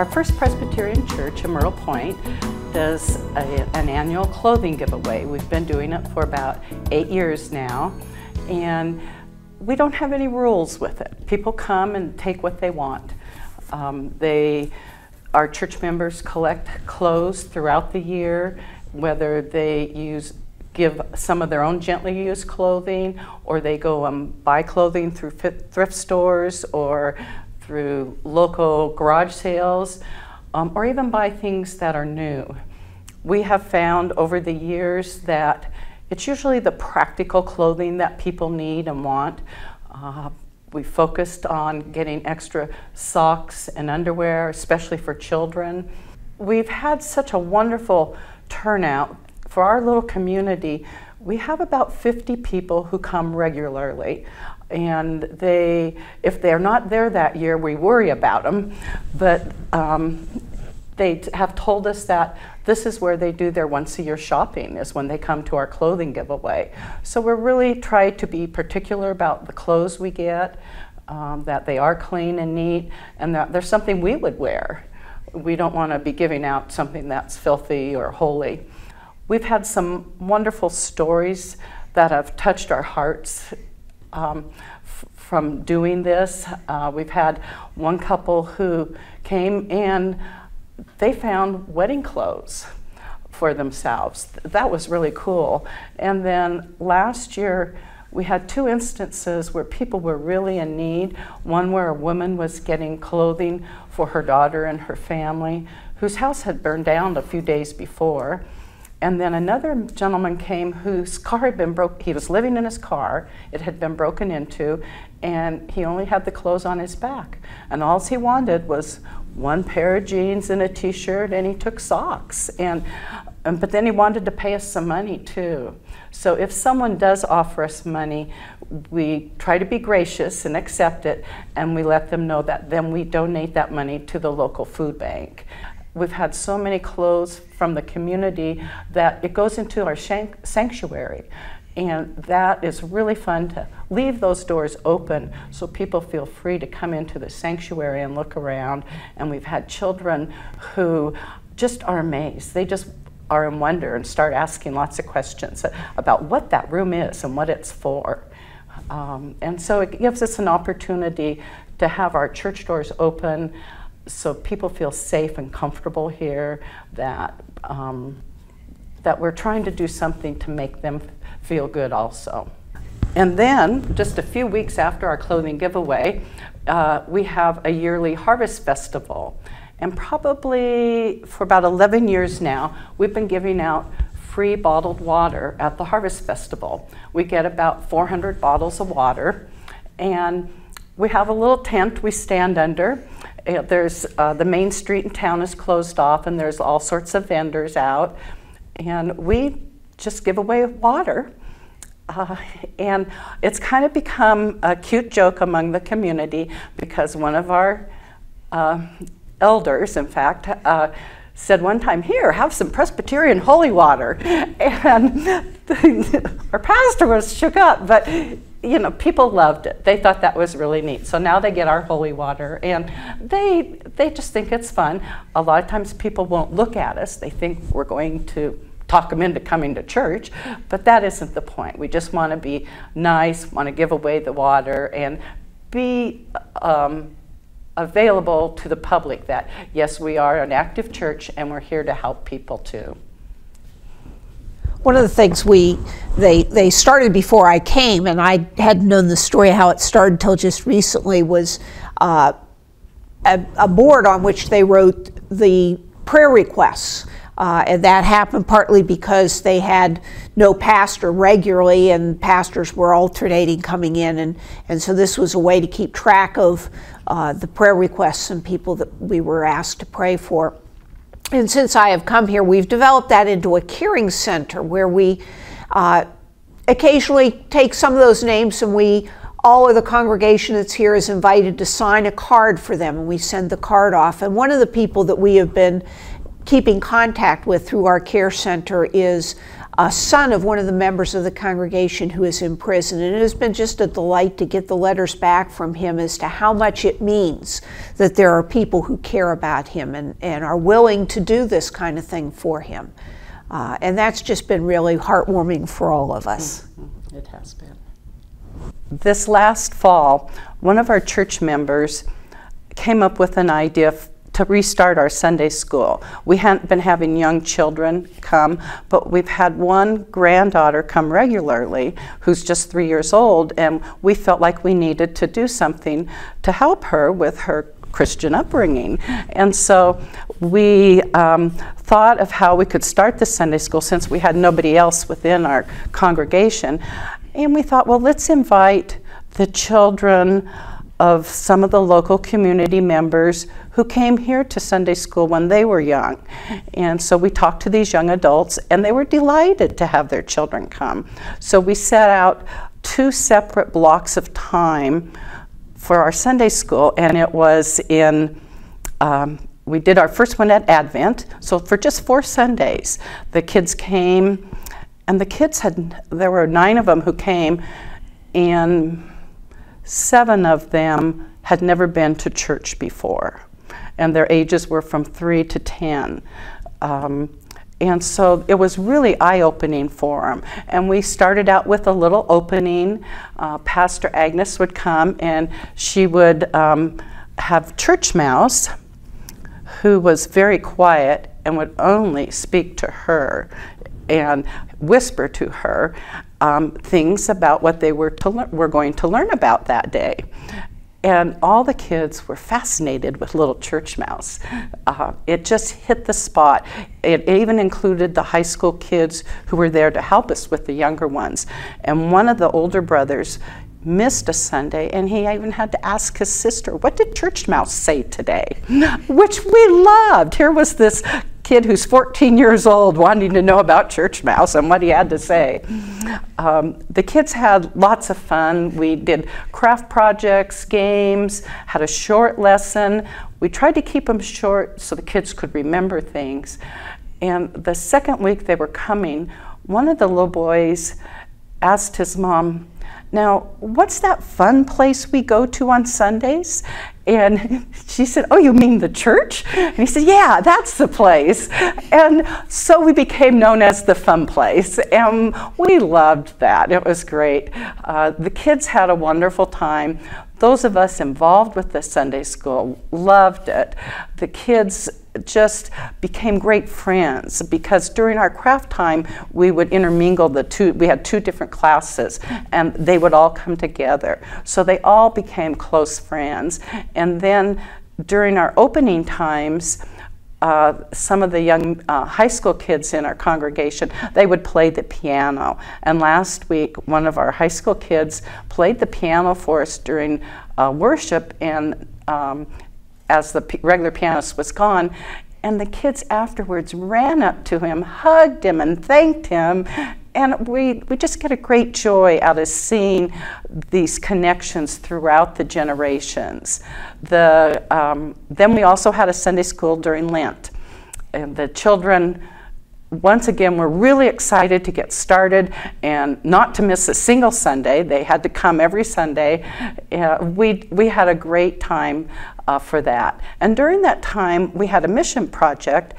Our First Presbyterian Church in Myrtle Point does a, an annual clothing giveaway. We've been doing it for about eight years now, and we don't have any rules with it. People come and take what they want. Um, they, our church members collect clothes throughout the year, whether they use give some of their own gently used clothing, or they go and um, buy clothing through thrift stores or through local garage sales, um, or even buy things that are new. We have found over the years that it's usually the practical clothing that people need and want. Uh, we focused on getting extra socks and underwear, especially for children. We've had such a wonderful turnout for our little community. We have about 50 people who come regularly and they, if they're not there that year, we worry about them. But um, they have told us that this is where they do their once a year shopping, is when they come to our clothing giveaway. So we're really trying to be particular about the clothes we get, um, that they are clean and neat, and that there's something we would wear. We don't want to be giving out something that's filthy or holey. We've had some wonderful stories that have touched our hearts um, from doing this. Uh, we've had one couple who came and they found wedding clothes for themselves. That was really cool. And then last year, we had two instances where people were really in need. One where a woman was getting clothing for her daughter and her family, whose house had burned down a few days before. And then another gentleman came whose car had been broke. He was living in his car. It had been broken into, and he only had the clothes on his back. And all he wanted was one pair of jeans and a t-shirt, and he took socks. And, and but then he wanted to pay us some money too. So if someone does offer us money, we try to be gracious and accept it, and we let them know that then we donate that money to the local food bank. We've had so many clothes from the community that it goes into our sanctuary. And that is really fun to leave those doors open so people feel free to come into the sanctuary and look around. And we've had children who just are amazed. They just are in wonder and start asking lots of questions about what that room is and what it's for. Um, and so it gives us an opportunity to have our church doors open so people feel safe and comfortable here, that, um, that we're trying to do something to make them feel good also. And then, just a few weeks after our clothing giveaway, uh, we have a yearly harvest festival. And probably for about 11 years now, we've been giving out free bottled water at the Harvest Festival. We get about 400 bottles of water, and we have a little tent we stand under, there's uh, the main street in town is closed off, and there's all sorts of vendors out, and we just give away water. Uh, and it's kind of become a cute joke among the community because one of our uh, elders, in fact, uh, said one time, Here, have some Presbyterian holy water. And our pastor was shook up, but you know, people loved it. They thought that was really neat. So now they get our holy water and they they just think it's fun. A lot of times people won't look at us. They think we're going to talk them into coming to church, but that isn't the point. We just want to be nice, want to give away the water and be um, available to the public that yes, we are an active church and we're here to help people too one of the things we they they started before I came, and I hadn't known the story how it started until just recently. Was uh, a, a, board on which they wrote the prayer requests, uh, and that happened partly because they had no pastor regularly, and pastors were alternating coming in, and and so this was a way to keep track of uh, the prayer requests and people that we were asked to pray for. And since I have come here, we've developed that into a caring center where we uh, occasionally take some of those names and we all of the congregation that's here is invited to sign a card for them and we send the card off. And one of the people that we have been keeping contact with through our care center is a son of one of the members of the congregation who is in prison. And it has been just a delight to get the letters back from him as to how much it means that there are people who care about him and, and are willing to do this kind of thing for him. Uh, and that's just been really heartwarming for all of us. Mm-hmm. It has been. This last fall, one of our church members came up with an idea to restart our Sunday school. We hadn't been having young children come, but we've had one granddaughter come regularly who's just three years old, and we felt like we needed to do something to help her with her Christian upbringing. And so we um, thought of how we could start the Sunday school since we had nobody else within our congregation. And we thought, well, let's invite the children of some of the local community members who came here to Sunday school when they were young. And so we talked to these young adults, and they were delighted to have their children come. So we set out two separate blocks of time for our Sunday school, and it was in, um, we did our first one at Advent. So for just four Sundays, the kids came, and the kids had, there were nine of them who came, and seven of them had never been to church before, and their ages were from three to ten. Um, and so it was really eye opening for them. And we started out with a little opening. Uh, Pastor Agnes would come and she would um, have Church Mouse, who was very quiet and would only speak to her and whisper to her um, things about what they were, to were going to learn about that day. And all the kids were fascinated with Little Church Mouse. Uh, it just hit the spot. It even included the high school kids who were there to help us with the younger ones. And one of the older brothers missed a Sunday, and he even had to ask his sister, What did Church Mouse say today? Which we loved. Here was this kid who's 14 years old wanting to know about Church Mouse and what he had to say. Um, the kids had lots of fun. We did craft projects, games, had a short lesson. We tried to keep them short so the kids could remember things. And the second week they were coming, one of the little boys asked his mom, now, what's that fun place we go to on Sundays? And she said, Oh, you mean the church? And he said, Yeah, that's the place. And so we became known as the fun place. And we loved that. It was great. Uh, the kids had a wonderful time. Those of us involved with the Sunday school loved it. The kids just became great friends because during our craft time we would intermingle the two we had two different classes and they would all come together so they all became close friends and then during our opening times uh, some of the young uh, high school kids in our congregation they would play the piano and last week one of our high school kids played the piano for us during uh, worship and um, as the regular pianist was gone. And the kids afterwards ran up to him, hugged him, and thanked him. And we, we just get a great joy out of seeing these connections throughout the generations. The, um, then we also had a Sunday school during Lent. And the children once again, we're really excited to get started and not to miss a single Sunday. They had to come every Sunday. Uh, we, we had a great time uh, for that. And during that time, we had a mission project,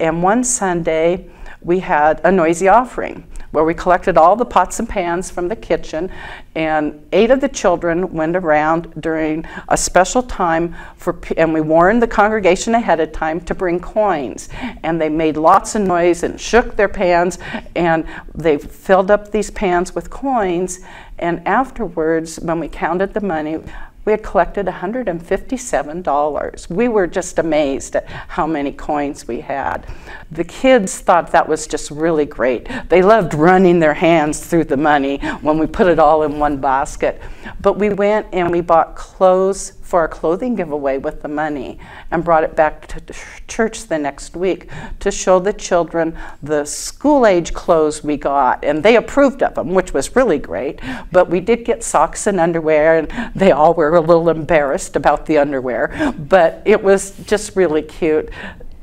and one Sunday, we had a noisy offering where we collected all the pots and pans from the kitchen, and eight of the children went around during a special time for, and we warned the congregation ahead of time to bring coins. And they made lots of noise and shook their pans, and they filled up these pans with coins. And afterwards, when we counted the money, we had collected $157. We were just amazed at how many coins we had. The kids thought that was just really great. They loved running their hands through the money when we put it all in one basket. But we went and we bought clothes for our clothing giveaway with the money and brought it back to church the next week to show the children the school age clothes we got. And they approved of them, which was really great. But we did get socks and underwear, and they all were a little embarrassed about the underwear. But it was just really cute.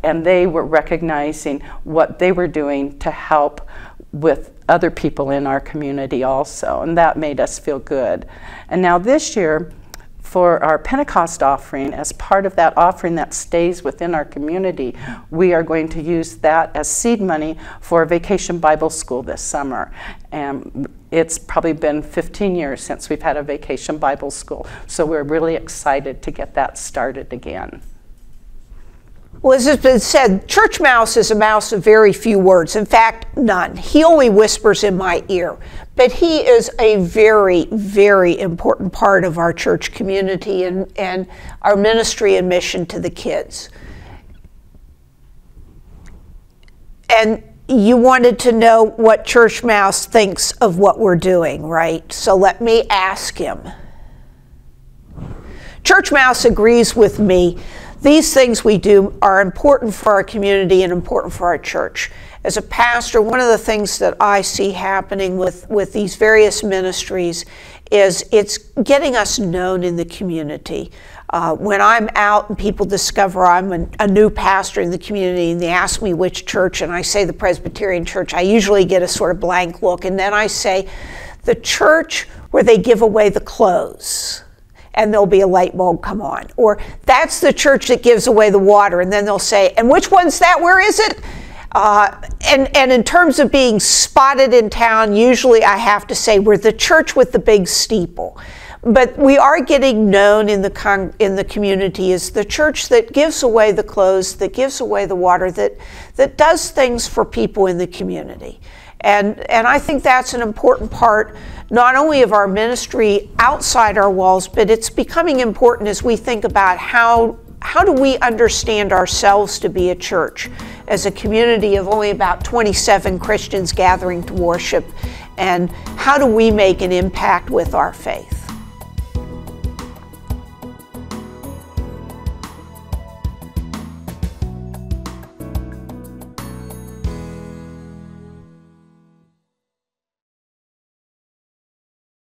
And they were recognizing what they were doing to help with other people in our community also, and that made us feel good. And now this year, for our Pentecost offering, as part of that offering that stays within our community, we are going to use that as seed money for Vacation Bible School this summer. And it's probably been 15 years since we've had a Vacation Bible School, so we're really excited to get that started again. Well, as has been said, Church Mouse is a mouse of very few words. In fact, none. He only whispers in my ear. But he is a very, very important part of our church community and, and our ministry and mission to the kids. And you wanted to know what Church Mouse thinks of what we're doing, right? So let me ask him. Church Mouse agrees with me these things we do are important for our community and important for our church. As a pastor, one of the things that I see happening with, with these various ministries is it's getting us known in the community. Uh, when I'm out and people discover I'm a, a, new pastor in the community and they ask me which church, and I say the Presbyterian Church, I usually get a sort of blank look. And then I say, the church where they give away the clothes and there'll be a light bulb come on. Or that's the church that gives away the water, and then they'll say, and which one's that? Where is it? Uh, and, and in terms of being spotted in town, usually I have to say we're the church with the big steeple. But we are getting known in the, con- in the community as the church that gives away the clothes, that gives away the water, that, that does things for people in the community. And, and I think that's an important part not only of our ministry outside our walls, but it's becoming important as we think about how, how do we understand ourselves to be a church as a community of only about 27 Christians gathering to worship, and how do we make an impact with our faith?